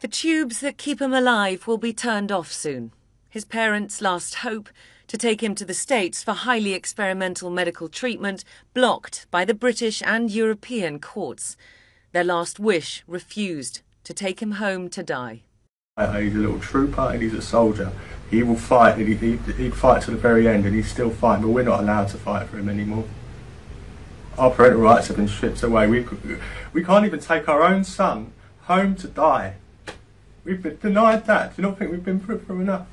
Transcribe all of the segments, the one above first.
The tubes that keep him alive will be turned off soon. His parents' last hope to take him to the States for highly experimental medical treatment blocked by the British and European courts. Their last wish refused to take him home to die. He's a little trooper and he's a soldier. He will fight and he, he'd fight to the very end and he's still fighting, but we're not allowed to fight for him anymore. Our parental rights have been stripped away. We, we can't even take our own son home to die. We've been denied that. Do you not think we've been put through enough?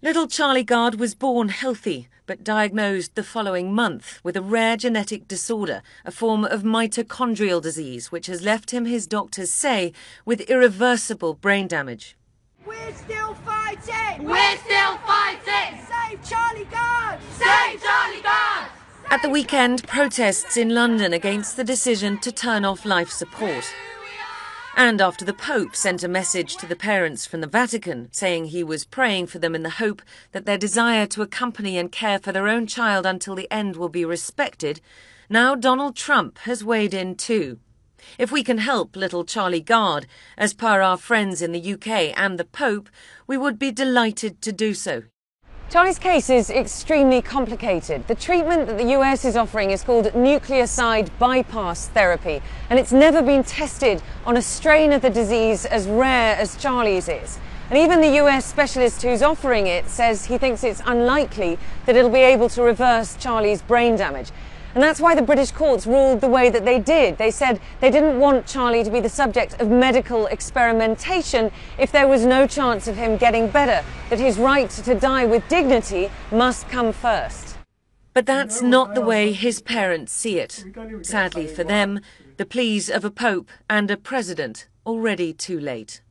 Little Charlie Gard was born healthy, but diagnosed the following month with a rare genetic disorder, a form of mitochondrial disease, which has left him, his doctors say, with irreversible brain damage. We're still fighting! We're still fighting! Save Charlie Gard! Save Charlie Gard! At the weekend, protests in London against the decision to turn off life support. And after the Pope sent a message to the parents from the Vatican saying he was praying for them in the hope that their desire to accompany and care for their own child until the end will be respected, now Donald Trump has weighed in too. If we can help little Charlie Gard, as per our friends in the UK and the Pope, we would be delighted to do so. Charlie's case is extremely complicated. The treatment that the US is offering is called nucleoside bypass therapy, and it's never been tested on a strain of the disease as rare as Charlie's is. And even the US specialist who's offering it says he thinks it's unlikely that it'll be able to reverse Charlie's brain damage. And that's why the British courts ruled the way that they did. They said they didn't want Charlie to be the subject of medical experimentation if there was no chance of him getting better, that his right to die with dignity must come first. But that's not the way his parents see it. Sadly for them, the pleas of a pope and a president already too late.